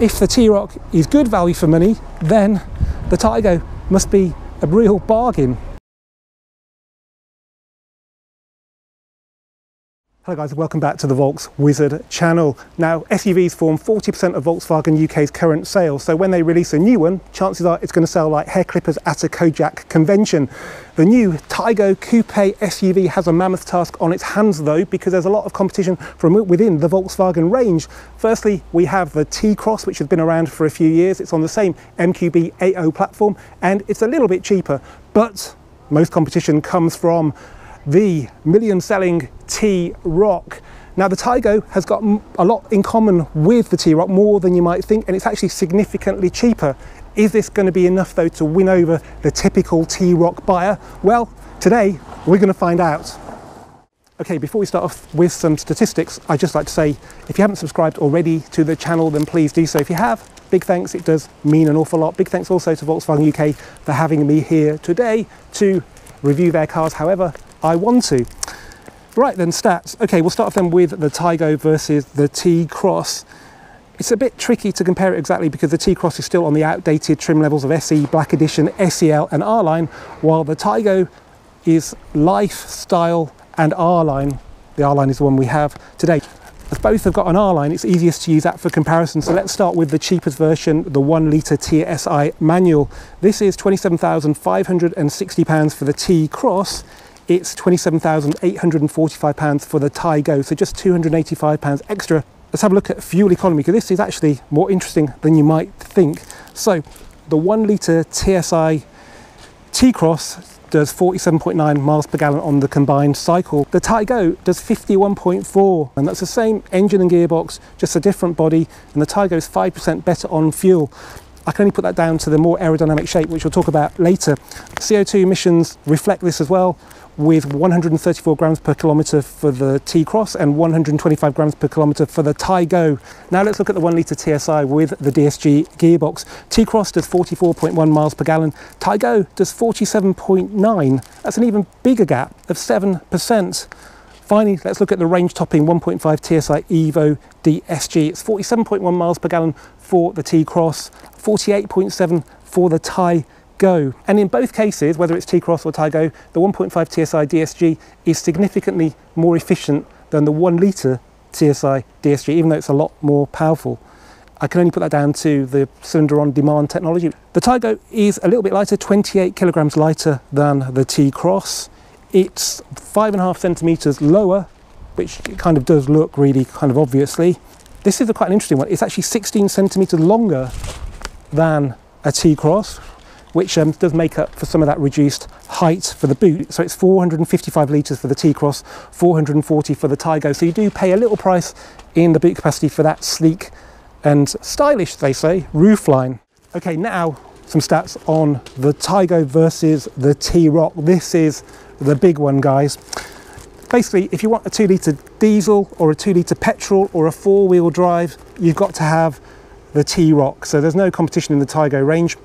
if the T-Roc is good value for money, then the Taigo must be a real bargain. Hello guys, welcome back to the Volkswizard channel. Now, SUVs form 40% of Volkswagen UK's current sales, so when they release a new one, chances are it's going to sell like hair clippers at a Kojak convention. The new Taigo Coupe SUV has a mammoth task on its hands though, because there's a lot of competition from within the Volkswagen range. Firstly, we have the T-Cross, which has been around for a few years. It's on the same MQB A0 platform, and it's a little bit cheaper, but most competition comes from the million selling T-Roc. Now the Taigo has got a lot in common with the T-Roc, more than you might think, and it's actually significantly cheaper. Is this going to be enough though to win over the typical T-Roc buyer? Well, today we're going to find out. Okay, before we start off with some statistics, I'd just like to say, if you haven't subscribed already to the channel, then please do so. If you have, big thanks, it does mean an awful lot. Big thanks also to Volkswagen UK for having me here today to review their cars however I want to. Right then, stats. Okay, we'll start off then with the Taigo versus the T-Cross. It's a bit tricky to compare it exactly because the T-Cross is still on the outdated trim levels of SE, Black Edition, SEL and R-Line, while the Taigo is Lifestyle and R-Line. The R-Line is the one we have today. As both have got an R-Line, it's easiest to use that for comparison. So let's start with the cheapest version, the one litre TSI manual. This is £27,560 for the T-Cross it's £27,845 for the Taigo, so just £285 extra. Let's have a look at fuel economy, because this is actually more interesting than you might think. So the one litre TSI T-Cross does 47.9 miles per gallon on the combined cycle. The Taigo does 51.4 and that's the same engine and gearbox, just a different body and the Taigo is 5% better on fuel. I can only put that down to the more aerodynamic shape, which we'll talk about later. CO2 emissions reflect this as well with 134 grams per kilometre for the T-Cross and 125 grams per kilometre for the Taigo. Now let's look at the 1 litre TSI with the DSG gearbox. T-Cross does 44.1 miles per gallon, Taigo does 47.9. That's an even bigger gap of 7%. Finally, let's look at the range topping 1.5 TSI Evo DSG. It's 47.1 miles per gallon for the T-Cross, 48.7 for the Taigo Go. And in both cases, whether it's T-Cross or Taigo, the 1.5 TSI DSG is significantly more efficient than the 1 litre TSI DSG, even though it's a lot more powerful. I can only put that down to the cylinder on demand technology. The Taigo is a little bit lighter, 28 kilograms lighter than the T-Cross. It's five and a half centimeters lower, which kind of does look really kind of obviously. This is a quite an interesting one. It's actually 16 centimeters longer than a T-Cross, which um, does make up for some of that reduced height for the boot. So it's 455 litres for the T-Cross, 440 for the Taigo. So you do pay a little price in the boot capacity for that sleek and stylish, they say, roofline. Okay, now some stats on the Taigo versus the T-Roc. This is the big one, guys. Basically, if you want a two litre diesel or a two litre petrol or a four wheel drive, you've got to have the T-Roc. So there's no competition in the Taigo range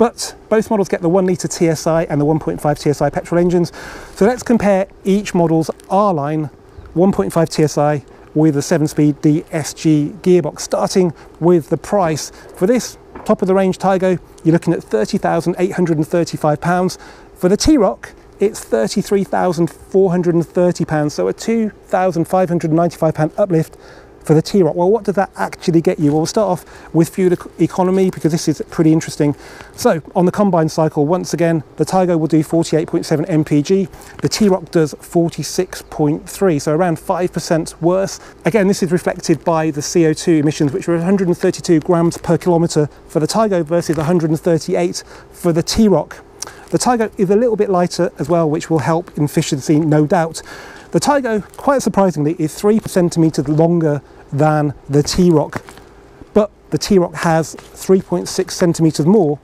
but both models get the 1 litre TSI and the 1.5 TSI petrol engines. So let's compare each model's R-Line 1.5 TSI with a 7-speed DSG gearbox, starting with the price. For this top of the range Taigo, you're looking at £30,835. For the T-Roc, it's £33,430, so a £2,595 uplift for the T-Roc. Well, what does that actually get you? Well, we'll start off with fuel economy because this is pretty interesting. So on the combined cycle, once again, the Taigo will do 48.7 mpg, the T-Roc does 46.3, so around 5% worse. Again, this is reflected by the CO2 emissions, which were 132 grams per kilometre for the Taigo versus 138 for the T-Roc. The Taigo is a little bit lighter as well, which will help in efficiency, no doubt. The Taigo, quite surprisingly, is three centimetres longer than the T-Roc, but the T-Roc has 3.6 centimetres more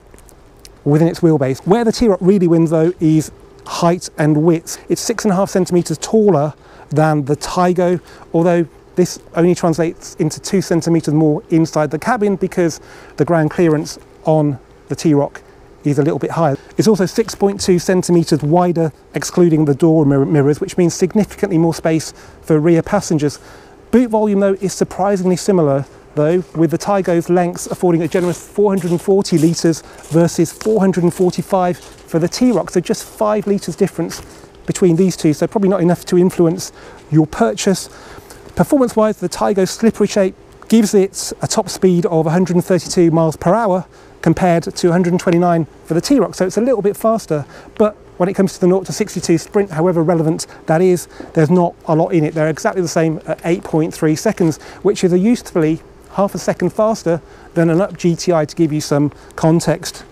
within its wheelbase. Where the T-Roc really wins though is height and width. It's six and a half centimetres taller than the Taigo, although this only translates into two centimetres more inside the cabin because the ground clearance on the T-Roc is a little bit higher. It's also 6.2 centimetres wider, excluding the door mirrors, which means significantly more space for rear passengers. Boot volume though is surprisingly similar though, with the Taigo's lengths affording a generous 440 litres versus 445 for the T-Roc. So just five litres difference between these two. So probably not enough to influence your purchase. Performance-wise, the Taigo slippery shape gives it a top speed of 132 miles per hour compared to 129 for the T-Roc. So it's a little bit faster, but when it comes to the 0 to 62 sprint, however relevant that is, there's not a lot in it. They're exactly the same at 8.3 seconds, which is a usefully half a second faster than an up GTI to give you some context.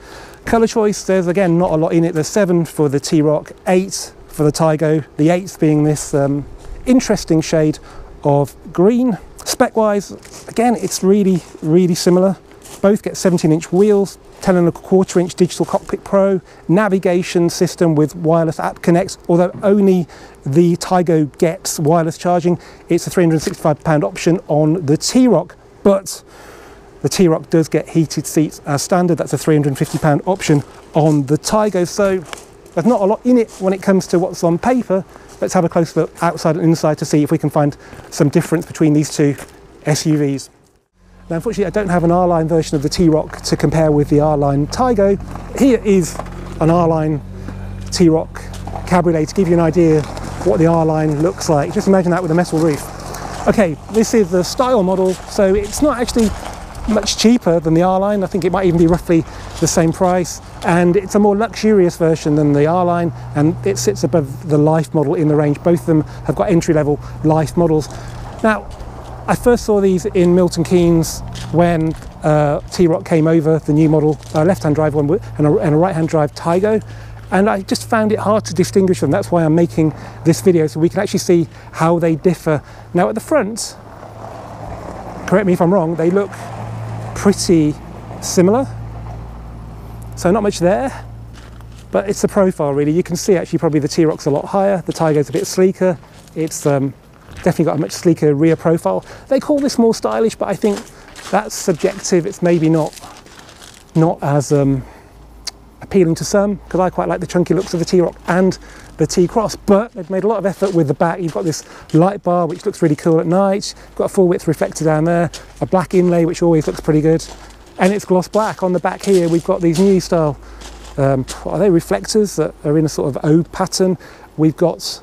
Colour choice, there's again not a lot in it. There's seven for the T-Roc, eight for the Taigo, the eighth being this um, interesting shade of green. Spec-wise, again, it's really, really similar. Both get 17 inch wheels, 10 and a quarter inch digital cockpit pro, navigation system with wireless app connects, although only the Taigo gets wireless charging. It's a 365 pound option on the T-Roc, but the T-Roc does get heated seats as standard. That's a 350 pound option on the Taigo. So there's not a lot in it when it comes to what's on paper. Let's have a close look outside and inside to see if we can find some difference between these two SUVs. Now, unfortunately, I don't have an R-Line version of the T-Roc to compare with the R-Line Taigo. Here is an R-Line T-Roc Cabriolet to give you an idea what the R-Line looks like. Just imagine that with a metal roof. Okay, this is the style model, so it's not actually much cheaper than the R-Line. I think it might even be roughly the same price. And it's a more luxurious version than the R-Line, and it sits above the Life model in the range. Both of them have got entry-level Life models. Now, I first saw these in Milton Keynes when uh, T-Roc came over, the new model, uh, left-hand drive one and a, and a right-hand drive Taigo. And I just found it hard to distinguish them. That's why I'm making this video, so we can actually see how they differ. Now at the front, correct me if I'm wrong, they look pretty similar. So not much there, but it's the profile really. You can see actually probably the T-Roc's a lot higher, the Taigo's a bit sleeker. It's um, definitely got a much sleeker rear profile. They call this more stylish, but I think that's subjective. It's maybe not not as um, appealing to some because I quite like the chunky looks of the T-Roc and the T-Cross, but they've made a lot of effort with the back. You've got this light bar which looks really cool at night. You've got a full width reflector down there, a black inlay which always looks pretty good, and it's gloss black. On the back here we've got these new style, um, are they reflectors that are in a sort of O pattern? We've got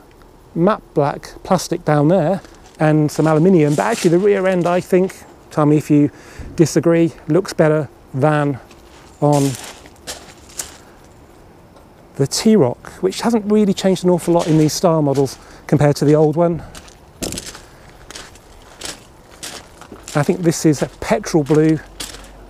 matte black plastic down there and some aluminium but actually the rear end I think tell me if you disagree looks better than on the T-Roc which hasn't really changed an awful lot in these style models compared to the old one I think this is a petrol blue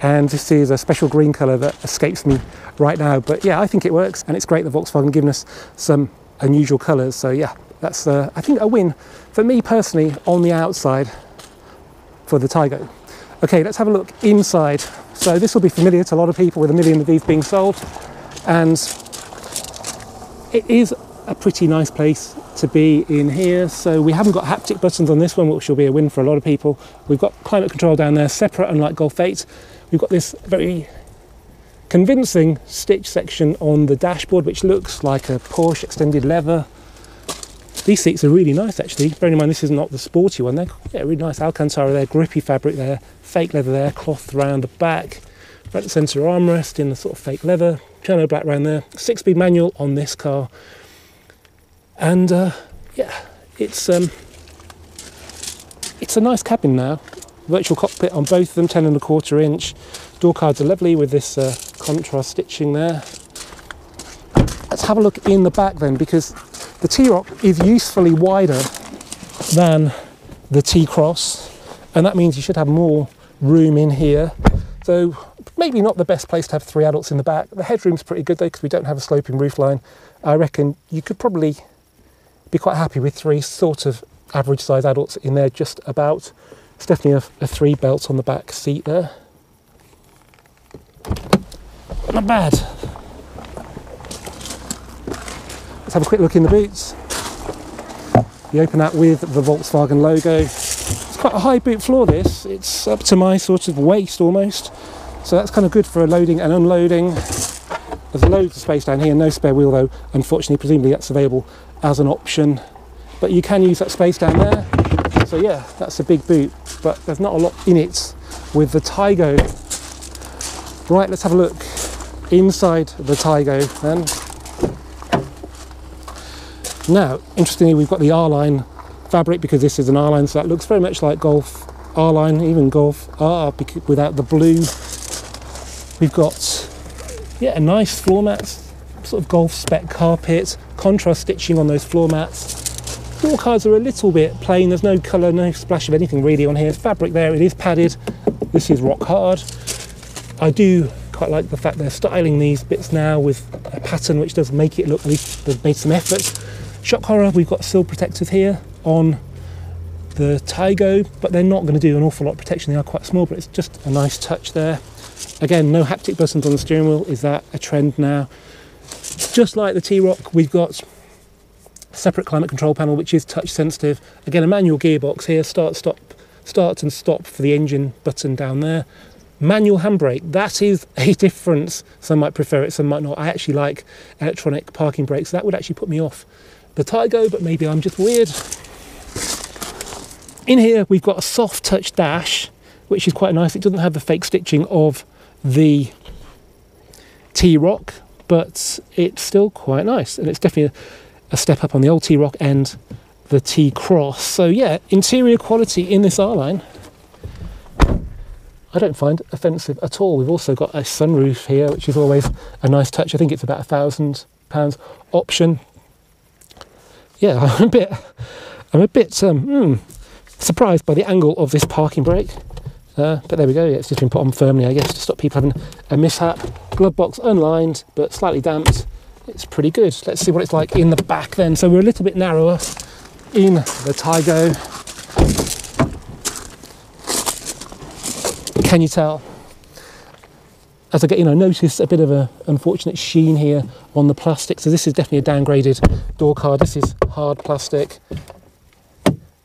and this is a special green colour that escapes me right now but yeah I think it works and it's great that Volkswagen given us some unusual colours so yeah that's, uh, I think, a win for me personally on the outside for the Taigo. Okay, let's have a look inside. So this will be familiar to a lot of people with a million of these being sold. And it is a pretty nice place to be in here. So we haven't got haptic buttons on this one, which will be a win for a lot of people. We've got climate control down there, separate, unlike Golf 8. We've got this very convincing stitch section on the dashboard, which looks like a Porsche extended leather these seats are really nice actually, bearing in mind this is not the sporty one. They're yeah, really nice Alcantara there, grippy fabric there, fake leather there, cloth around the back, front centre armrest in the sort of fake leather, piano black around there, six speed manual on this car. And uh, yeah, it's um, it's a nice cabin now. Virtual cockpit on both of them, 10 and a quarter inch. Door cards are lovely with this uh, contrast stitching there. Let's have a look in the back then because the T-Roc is usefully wider than the T-Cross and that means you should have more room in here. So maybe not the best place to have three adults in the back. The headroom's pretty good though because we don't have a sloping roofline. I reckon you could probably be quite happy with three sort of average size adults in there just about. It's definitely a, a three belt on the back seat there. Not bad. Let's have a quick look in the boots. You open that with the Volkswagen logo. It's quite a high boot floor this. It's up to my sort of waist almost. So that's kind of good for a loading and unloading. There's loads of space down here, no spare wheel though. Unfortunately, presumably that's available as an option. But you can use that space down there. So yeah, that's a big boot, but there's not a lot in it with the Taigo. Right, let's have a look inside the Taigo then. Now, interestingly, we've got the R-line fabric because this is an R-line, so that looks very much like Golf R-line, even Golf R without the blue. We've got, yeah, a nice floor mat, sort of Golf spec carpet, contrast stitching on those floor mats. Door cards are a little bit plain, there's no colour, no splash of anything really on here. Fabric there, it is padded. This is rock hard. I do quite like the fact they're styling these bits now with a pattern which does make it look, least they've made some effort. Shock horror, we've got sill protectors here on the Taigo, but they're not going to do an awful lot of protection. They are quite small, but it's just a nice touch there. Again, no haptic buttons on the steering wheel. Is that a trend now? Just like the T-Roc, we've got separate climate control panel, which is touch sensitive. Again, a manual gearbox here, start, stop, start and stop for the engine button down there. Manual handbrake, that is a difference. Some might prefer it, some might not. I actually like electronic parking brakes. That would actually put me off the Taigo, but maybe I'm just weird. In here, we've got a soft touch dash, which is quite nice. It doesn't have the fake stitching of the T-Roc, but it's still quite nice. And it's definitely a, step up on the old T-Roc and the T-Cross. So yeah, interior quality in this R-Line, I don't find offensive at all. We've also got a sunroof here, which is always a nice touch. I think it's about a thousand pounds option. Yeah, I'm a bit, I'm a bit um, hmm, surprised by the angle of this parking brake. Uh, but there we go, it's just been put on firmly, I guess, to stop people having a mishap. Glove box unlined, but slightly damped. It's pretty good. Let's see what it's like in the back then. So we're a little bit narrower in the Taigo. Can you tell? As I get, you know, notice a bit of a unfortunate sheen here on the plastic. So this is definitely a downgraded door card. This is hard plastic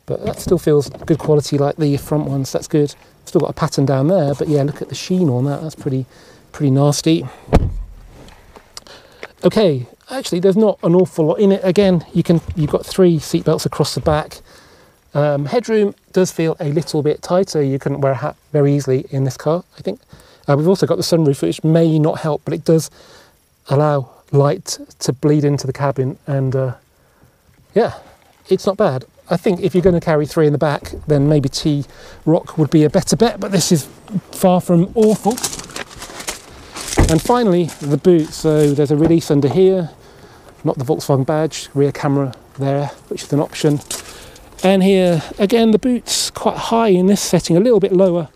but that still feels good quality like the front ones that's good still got a pattern down there but yeah look at the sheen on that. That's pretty pretty nasty. Okay actually there's not an awful lot in it. Again you can you've got three seat belts across the back. Um, headroom does feel a little bit tighter. You couldn't wear a hat very easily in this car i think. Uh, we've also got the sunroof which may not help but it does allow light to bleed into the cabin and uh, yeah it's not bad I think if you're going to carry three in the back, then maybe T-Roc would be a better bet, but this is far from awful. And finally, the boot. So there's a release under here, not the Volkswagen badge, rear camera there, which is an option. And here, again, the boot's quite high in this setting, a little bit lower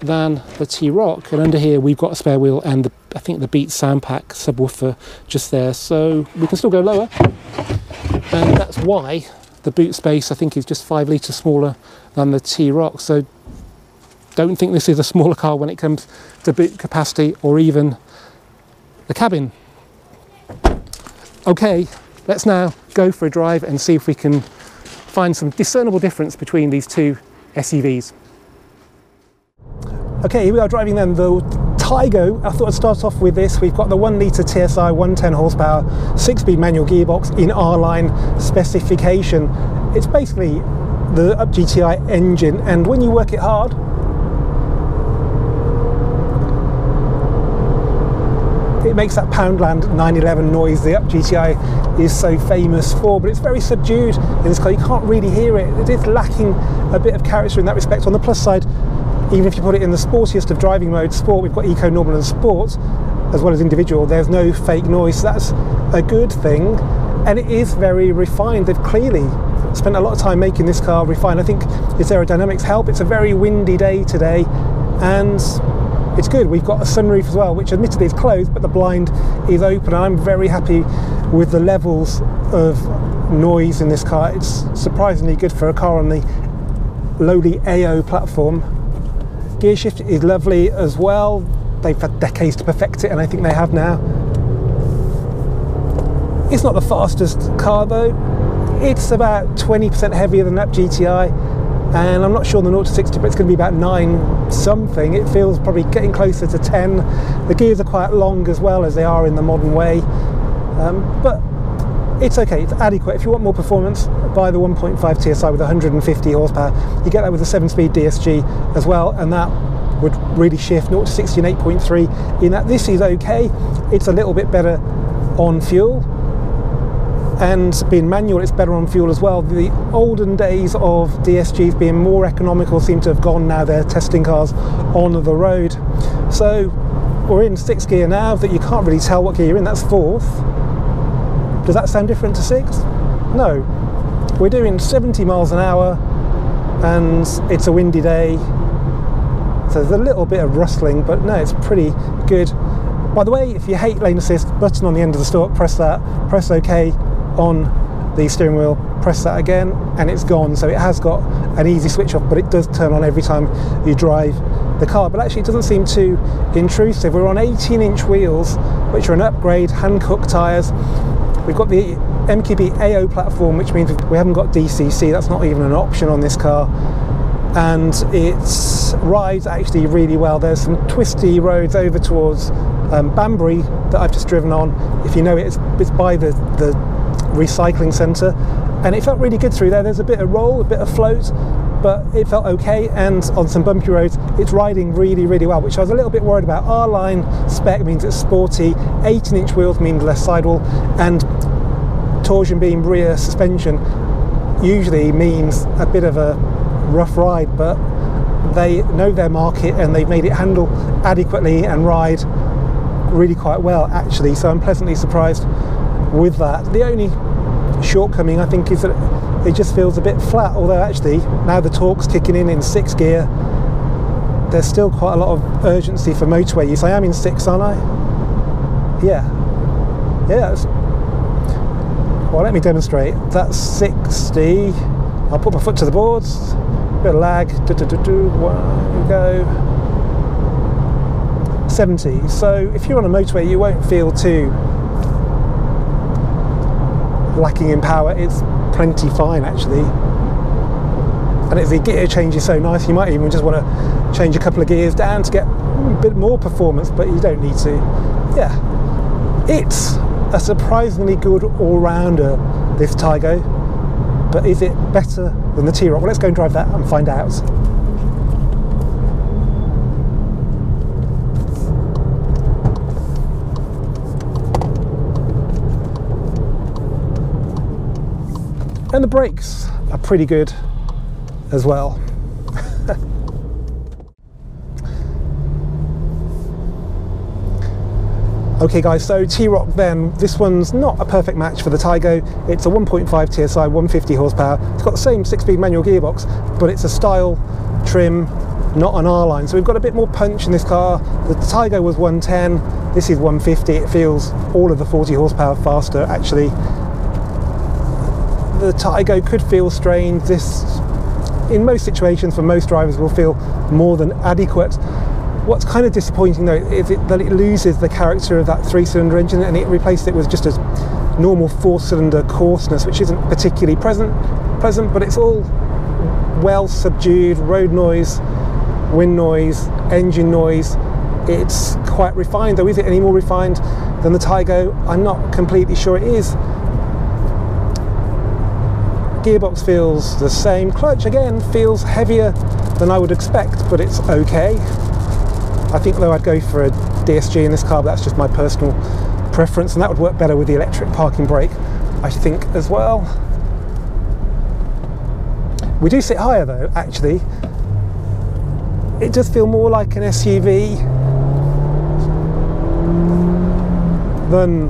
than the T-Roc. And under here, we've got a spare wheel and the, I think the Beats sound pack subwoofer just there. So we can still go lower. And that's why the boot space I think is just five litres smaller than the T-Roc so don't think this is a smaller car when it comes to boot capacity or even the cabin. Okay, let's now go for a drive and see if we can find some discernible difference between these two SUVs. Okay, here we are driving then the Taigo, I thought I'd start off with this. We've got the 1 litre TSI 110 horsepower 6-speed manual gearbox in R-Line specification. It's basically the Up GTI engine and when you work it hard it makes that Poundland 911 noise the Up GTI is so famous for, but it's very subdued in this car. You can't really hear it. It is lacking a bit of character in that respect. On the plus side, even if you put it in the sportiest of driving modes, sport, we've got eco, normal and sport, as well as individual, there's no fake noise. That's a good thing. And it is very refined. They've clearly spent a lot of time making this car refined. I think its aerodynamics help. It's a very windy day today and it's good. We've got a sunroof as well, which admittedly is closed, but the blind is open. I'm very happy with the levels of noise in this car. It's surprisingly good for a car on the lowly AO platform Gear shift is lovely as well. They've had decades to perfect it, and I think they have now. It's not the fastest car though. It's about 20% heavier than that GTI, and I'm not sure the 0 to 60, but it's going to be about 9 something. It feels probably getting closer to 10. The gears are quite long as well as they are in the modern way, um, but it's okay, it's adequate. If you want more performance, buy the 1.5 TSI with 150 horsepower. You get that with a 7-speed DSG as well, and that would really shift 0 to 60 in 8.3 in that this is okay. It's a little bit better on fuel, and being manual it's better on fuel as well the olden days of DSGs being more economical seem to have gone now they're testing cars on the road so we're in sixth gear now that you can't really tell what gear you're in that's fourth does that sound different to six? no we're doing 70 miles an hour and it's a windy day so there's a little bit of rustling but no it's pretty good by the way, if you hate lane assist, button on the end of the stalk, press that, press OK, on the steering wheel, press that again, and it's gone. So it has got an easy switch off, but it does turn on every time you drive the car. But actually, it doesn't seem too intrusive. We're on 18 inch wheels, which are an upgrade, Hankook tyres. We've got the MQB AO platform, which means we haven't got DCC, that's not even an option on this car. And it rides actually really well. There's some twisty roads over towards um, Banbury that I've just driven on. If you know it, it's, it's by the, the recycling centre and it felt really good through there. There's a bit of roll, a bit of float, but it felt okay. And on some bumpy roads, it's riding really, really well, which I was a little bit worried about. R line spec means it's sporty, 18 inch wheels mean less sidewall, and torsion beam rear suspension usually means a bit of a rough ride, but they know their market and they've made it handle adequately and ride really quite well actually. So I'm pleasantly surprised with that. The only shortcoming I think is that it just feels a bit flat, although actually now the torque's kicking in in sixth gear, there's still quite a lot of urgency for motorway use. I am in six, aren't I? Yeah. Yeah. Well, let me demonstrate. That's 60. I'll put my foot to the boards. Bit of lag. Do, do, do, do. One, go. 70. So if you're on a motorway, you won't feel too lacking in power, it's plenty fine actually. And if the gear change is so nice, you might even just want to change a couple of gears down to get a bit more performance, but you don't need to. Yeah, it's a surprisingly good all-rounder, this Taigo. But is it better than the T-Roc? Well, let's go and drive that and find out. and the brakes are pretty good as well. Okay guys, so T-Roc then, this one's not a perfect match for the Taigo. It's a 1.5 TSI, 150 horsepower. It's got the same six-speed manual gearbox, but it's a style trim, not an R-line. So we've got a bit more punch in this car. The Taigo was 110, this is 150. It feels all of the 40 horsepower faster actually the Taigo could feel strained. This, in most situations, for most drivers, will feel more than adequate. What's kind of disappointing though is it, that it loses the character of that three-cylinder engine and it replaced it with just a normal four-cylinder coarseness, which isn't particularly present, pleasant, but it's all well subdued. Road noise, wind noise, engine noise. It's quite refined, though. Is it any more refined than the Taigo? I'm not completely sure it is gearbox feels the same. Clutch again feels heavier than I would expect, but it's okay. I think though I'd go for a DSG in this car, but that's just my personal preference, and that would work better with the electric parking brake, I think, as well. We do sit higher though, actually. It does feel more like an SUV than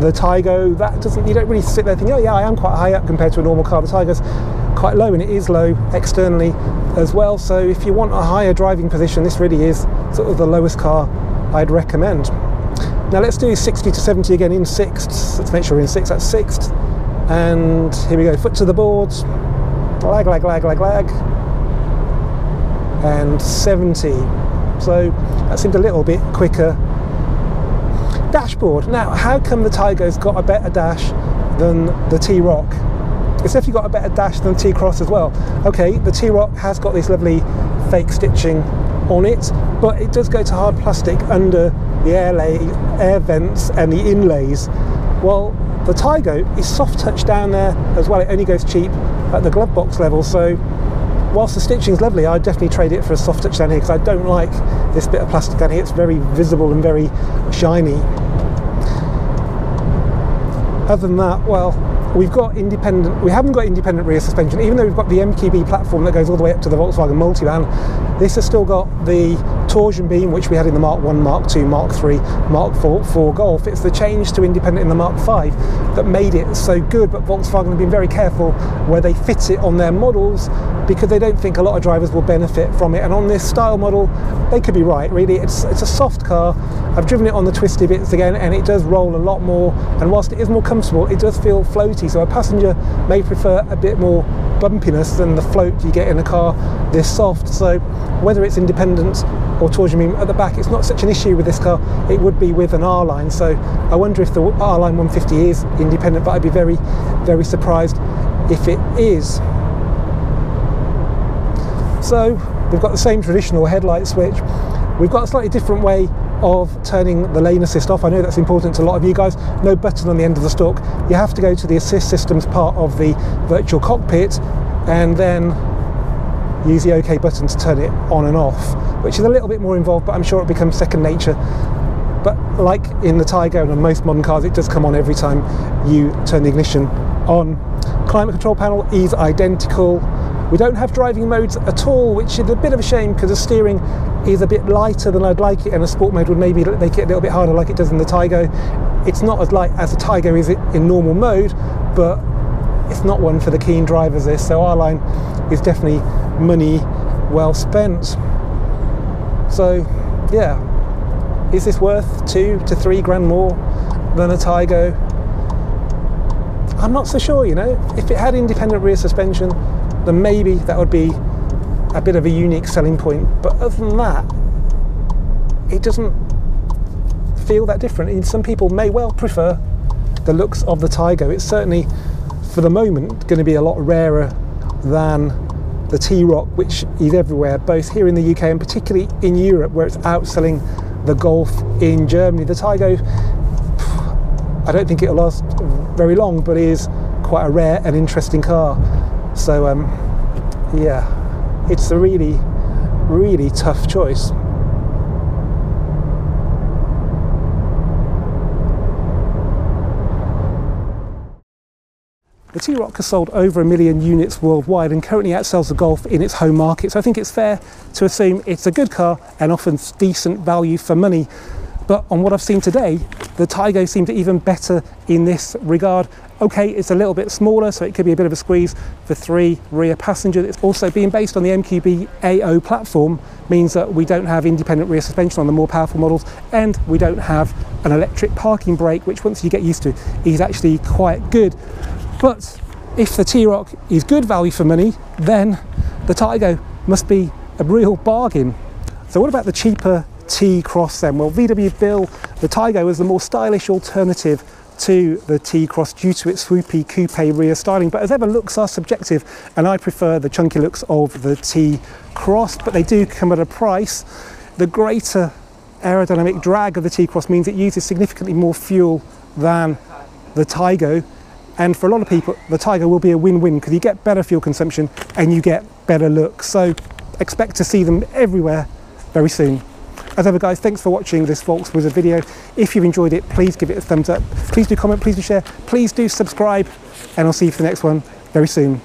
the Taigo, that doesn't, you don't really sit there thinking, oh yeah, I am quite high up compared to a normal car. The Taigo's quite low and it is low externally as well. So if you want a higher driving position, this really is sort of the lowest car I'd recommend. Now let's do 60 to 70 again in sixths. Let's make sure we're in six, that's sixth. And here we go, foot to the boards. Lag, lag, lag, lag, lag. And 70. So that seemed a little bit quicker Dashboard. Now, how come the Taigo's got a better dash than the T-Roc? It's definitely got a better dash than the T-Cross as well. Okay, the T-Roc has got this lovely fake stitching on it, but it does go to hard plastic under the air, lay, air vents and the inlays. Well, the Taigo is soft touch down there as well. It only goes cheap at the glove box level. So whilst the stitching is lovely, I'd definitely trade it for a soft touch down here because I don't like this bit of plastic down here. It's very visible and very shiny. Other than that, well, we've got independent, we haven't got independent rear suspension, even though we've got the MQB platform that goes all the way up to the Volkswagen Multivan, this has still got the torsion beam, which we had in the Mark 1, Mark 2, Mark 3, Mark 4, 4 Golf. It's the change to independent in the Mark 5 that made it so good, but Volkswagen have been very careful where they fit it on their models because they don't think a lot of drivers will benefit from it. And on this style model, they could be right, really. It's, it's a soft car. I've driven it on the twisty bits again, and it does roll a lot more. And whilst it is more comfortable, it does feel floaty. So a passenger may prefer a bit more bumpiness than the float you get in a car this soft. So whether it's independent or torsion beam at the back, it's not such an issue with this car. It would be with an R-Line. So I wonder if the R-Line 150 is independent, but I'd be very, very surprised if it is. So we've got the same traditional headlight switch. We've got a slightly different way of turning the lane assist off. I know that's important to a lot of you guys. No button on the end of the stalk. You have to go to the assist systems part of the virtual cockpit and then use the OK button to turn it on and off, which is a little bit more involved, but I'm sure it becomes second nature. But like in the Taigo and on most modern cars, it does come on every time you turn the ignition on. Climate control panel is identical. We don't have driving modes at all, which is a bit of a shame because the steering is a bit lighter than I'd like it, and a sport mode would maybe make it a little bit harder like it does in the Taigo. It's not as light as the Taigo is in normal mode, but it's not one for the keen drivers this, so R-Line is definitely money well spent. So yeah, is this worth two to three grand more than a Taigo? I'm not so sure, you know. If it had independent rear suspension, then maybe that would be a bit of a unique selling point. But other than that, it doesn't feel that different. And some people may well prefer the looks of the Taigo. It's certainly, for the moment, going to be a lot rarer than the T-Roc, which is everywhere, both here in the UK and particularly in Europe, where it's outselling the Golf in Germany. The Taigo, I don't think it'll last very long, but is quite a rare and interesting car. So um, yeah, it's a really, really tough choice. The T-Roc has sold over a million units worldwide and currently outsells the Golf in its home market. So I think it's fair to assume it's a good car and often decent value for money. But on what I've seen today, the Taigo seemed even better in this regard. Okay, it's a little bit smaller, so it could be a bit of a squeeze for three rear passengers. It's also being based on the MQB AO platform means that we don't have independent rear suspension on the more powerful models, and we don't have an electric parking brake, which once you get used to is actually quite good. But if the T-Roc is good value for money, then the Taigo must be a real bargain. So what about the cheaper T-Cross then? Well, VW bill the Taigo as the more stylish alternative to the T-Cross due to its swoopy coupe rear styling. But as ever, looks are subjective, and I prefer the chunky looks of the T-Cross, but they do come at a price. The greater aerodynamic drag of the T-Cross means it uses significantly more fuel than the Taigo, and for a lot of people, the Taigo will be a win-win because you get better fuel consumption and you get better looks. So expect to see them everywhere very soon. As ever guys, thanks for watching this Volkswizard video. If you've enjoyed it, please give it a thumbs up. Please do comment, please do share, please do subscribe, and I'll see you for the next one very soon.